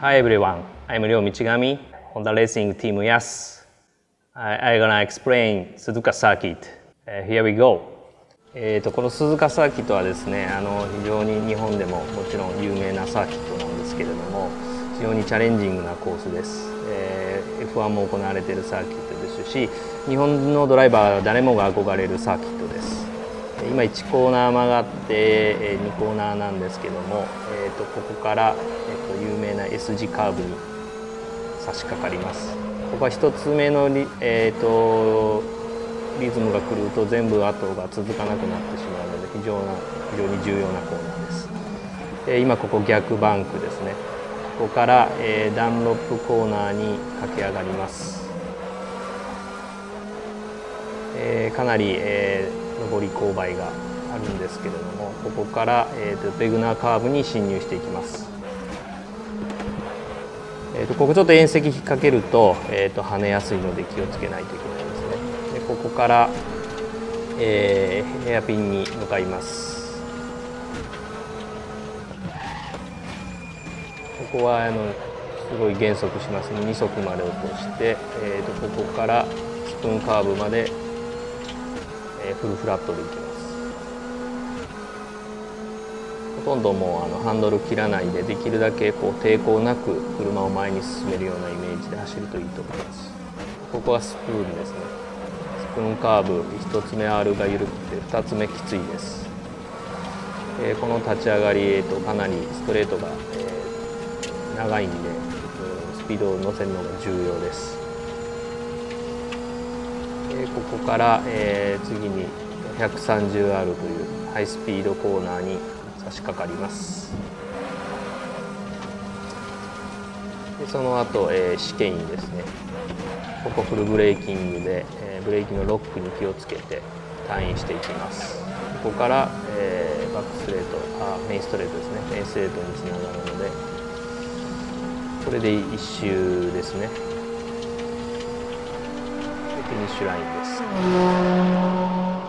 Hi everyone, I'm Ryo Michigami on the Racing Team Yas. I'm gonna explain Suzuka circuit. Uh, here we go. えーとこの鈴鹿サーキットはですねあの非常に日本でももちろん有名なサーキットなんですけれども非常にチャレンジングなコースです、えー、F1 も行われているサーキットですし日本のドライバー誰もが憧れるサーキットです今1コーナー曲がって2コーナーなんですけども、えー、とここから、えー、と有 S 字カーブに差し掛かります。ここは1つ目のリ,、えー、とリズムが狂うと全部後が続かなくなってしまうので非常な非常に重要なコーナーです、えー、今ここ逆バンクですね。ここから、えー、ダンロップコーナーに駆け上がります、えー、かなり、えー上り勾配があるんですけれどもここから、えーと、ベグナーカーブに進入していきます、えーと、ここちょっと縁石引っ掛けると,、えーと、跳ねやすいので気をつけないといけないですね。でここから、えー、ヘアピンに向かいます。ここはあのすごい減速しますね2速まで落として、えー、とここからスプーンカーブまでえフルフラットでいきます。ほとんどもうあのハンドル切らないでできるだけこう抵抗なく車を前に進めるようなイメージで走るといいと思います。ここはスプーンですね。スプーンカーブ1つ目 R が緩くて2つ目きついです、えー、この立ち上がり、えー、とかなりストレートが、えー、長いんでスピードを乗せるのが重要です。えここから、え次に 130R というハイスピードコーナーに差し掛かります。でその後、え試験員ですね。ここフルブレーキングで、えブレーキのロックに気をつけてターンしていきます。ここから、えー、バックストレートあメインストレートですね。メインストレートにつながるのでこれで1周ですね。でフィニッシュラインです。